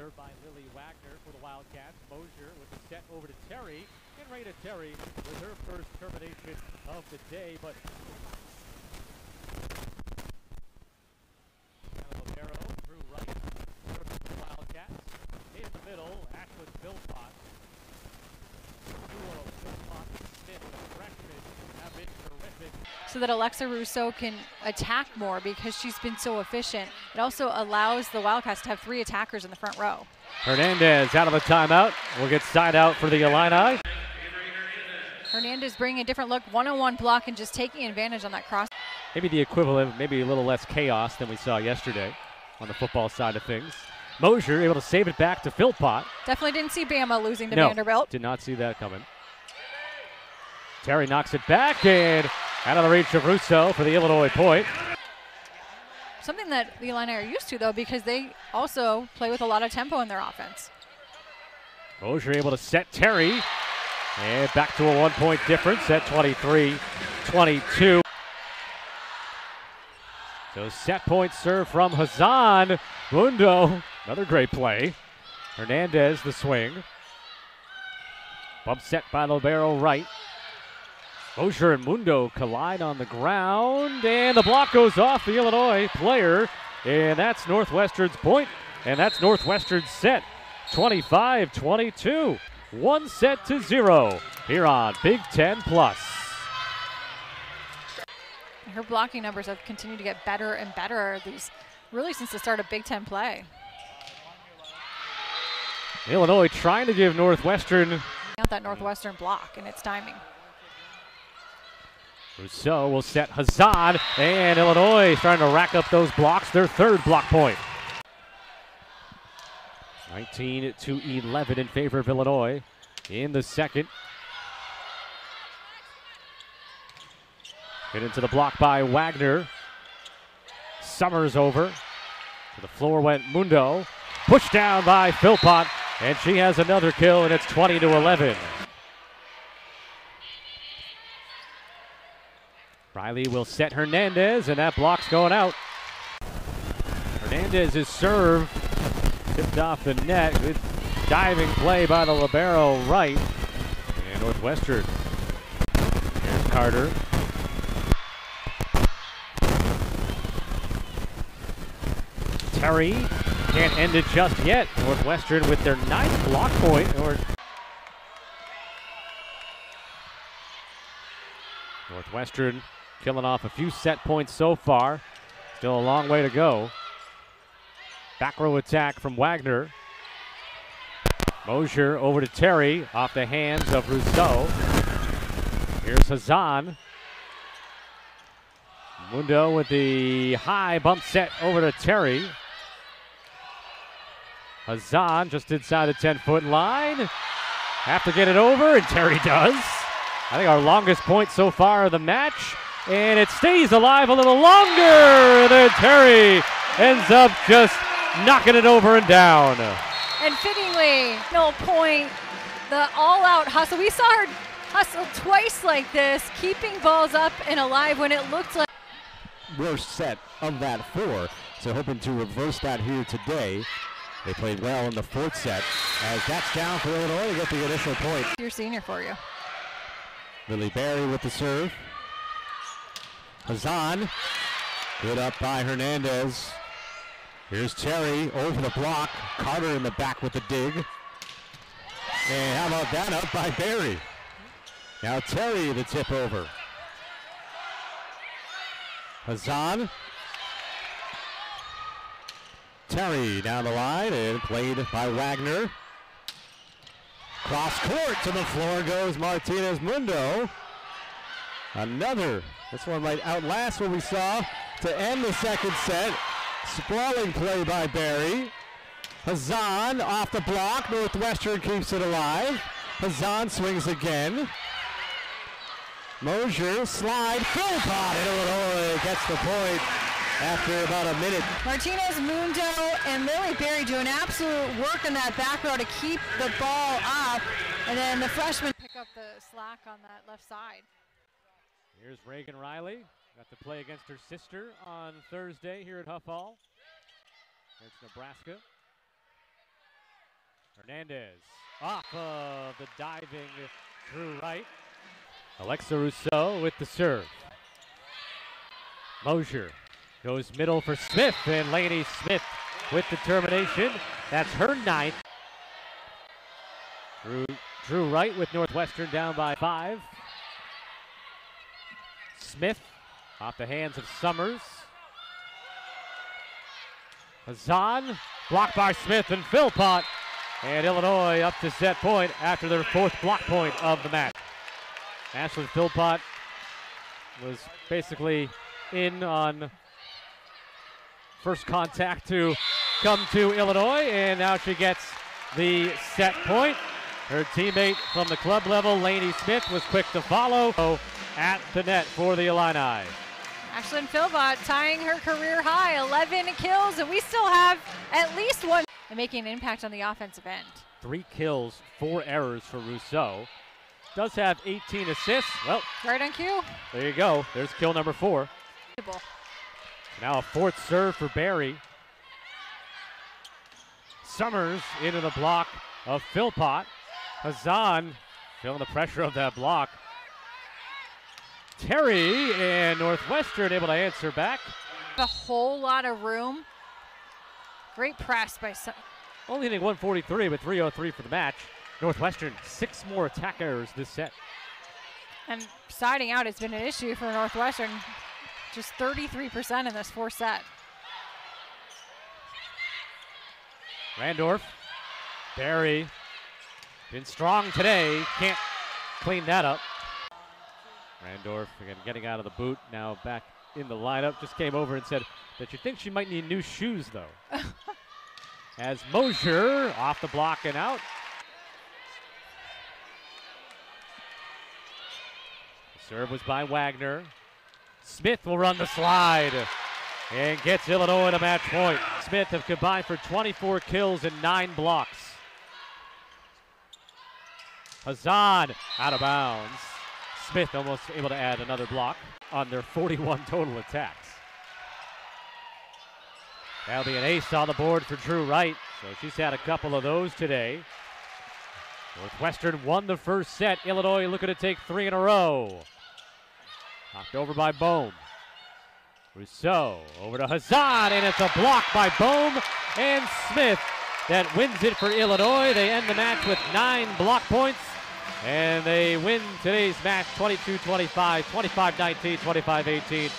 Served by Lily Wagner for the Wildcats. Mosier with the set over to Terry. And Raina Terry with her first termination of the day. But Libero Drew Wright. For the Wildcats. In the middle, Ashlyn Philpott. Duo Philpott and Smith, the freshmen, have been terrific. So that Alexa Rousseau can attack more because she's been so efficient. It also allows the Wildcats to have three attackers in the front row. Hernandez out of a timeout. Will get side out for the Illini. Hernandez bringing a different look, one-on-one block and just taking advantage on that cross. Maybe the equivalent, maybe a little less chaos than we saw yesterday on the football side of things. Mosier able to save it back to Philpott. Definitely didn't see Bama losing to no, Vanderbilt. did not see that coming. Terry knocks it back and out of the reach of Rousseau for the Illinois point. Something that the Illini are used to though because they also play with a lot of tempo in their offense. Mosier able to set Terry. And back to a one point difference at 23 22. So set point serve from Hazan. Mundo, another great play. Hernandez, the swing. Bump set by Libero Wright. Mosier and Mundo collide on the ground, and the block goes off the Illinois player, and that's Northwestern's point, and that's Northwestern's set. 25 22. One set to zero here on Big Ten Plus. Her blocking numbers have continued to get better and better these really since the start of Big Ten play. Illinois trying to give Northwestern. Out that Northwestern block and its timing. Rousseau will set Hazan, and Illinois starting to rack up those blocks. Their third block point. 19 to 11 in favor of Illinois in the second. Get into the block by Wagner. Summers over. To the floor went Mundo. Pushed down by Philpott, and she has another kill, and it's 20 to 11. Riley will set Hernandez, and that block's going out. Hernandez's serve tipped off the net. Good diving play by the libero Wright. And Northwestern. Here's Carter. Terry can't end it just yet. Northwestern with their ninth block point. Or Northwestern killing off a few set points so far. Still a long way to go. Back row attack from Wagner. Mosier over to Terry off the hands of Rousseau. Here's Hazan. Mundo with the high bump set over to Terry. Hazan just inside the 10 foot line. Have to get it over, and Terry does. I think our longest point so far of the match. And it stays alive a little longer. Then Terry ends up just knocking it over and down. And fittingly, no point, the all out hustle. We saw her hustle twice like this, keeping balls up and alive when it looked like. worst set of that four. So hoping to reverse that here today. They played well in the fourth set. As that's down for Illinois to get the initial point. Your senior for you. Lily Barry with the serve. Hazan. Good up by Hernandez. Here's Terry over the block. Carter in the back with the dig. And how about that up by Barry? Now Terry the tip over. Hazan. Terry down the line and played by Wagner. Cross court to the floor goes Martinez Mundo. Another. This one might outlast what we saw to end the second set. Sprawling play by Barry. Hazan off the block. Northwestern keeps it alive. Hazan swings again. Mosier slide. Philpott in Illinois gets the point after about a minute. Martinez, Mundo, and Lily Barry doing absolute work in that back row to keep the ball up. And then the freshmen pick up the slack on that left side. Here's Reagan Riley. Got to play against her sister on Thursday here at Huff Hall. It's Nebraska. Hernandez off of the diving Drew Wright. Alexa Rousseau with the serve. Mosier goes middle for Smith, and Laney Smith with determination. That's her ninth. Drew, Drew Wright with Northwestern down by five. Smith off the hands of Summers. Hazan blocked by Smith and Philpott. And Illinois up to set point after their fourth block point of the match. Ashlyn Philpott was basically in on first contact to come to Illinois, and now she gets the set point. Her teammate from the club level, Laney Smith, was quick to follow at the net for the Illini. Ashlyn Philpott tying her career high, 11 kills, and we still have at least one and making an impact on the offensive end. Three kills, four errors for Rousseau. Does have 18 assists. Well, right on cue. There you go. There's kill number four. Now a fourth serve for Barry. Summers into the block of Philpott. Hazan feeling the pressure of that block. Terry and Northwestern able to answer back. A whole lot of room. Great press by some. Only hitting 143 with 303 for the match. Northwestern, six more attack errors this set. And siding out has been an issue for Northwestern. Just 33% in this fourth set. Randorf, Barry, been strong today. Can't clean that up. Randorf again getting out of the boot. Now back in the lineup. Just came over and said that you think she might need new shoes though. As Mosier off the block and out. The serve was by Wagner. Smith will run the slide and gets Illinois to match point. Smith have combined for 24 kills and nine blocks. Hazan out of bounds. Smith almost able to add another block on their 41 total attacks. That'll be an ace on the board for Drew Wright. So she's had a couple of those today. Northwestern won the first set. Illinois looking to take three in a row. Knocked over by Bohm. Rousseau over to Hazan, and it's a block by Bohm and Smith that wins it for Illinois. They end the match with nine block points, and they win today's match 22 25, 25 19, 25 18.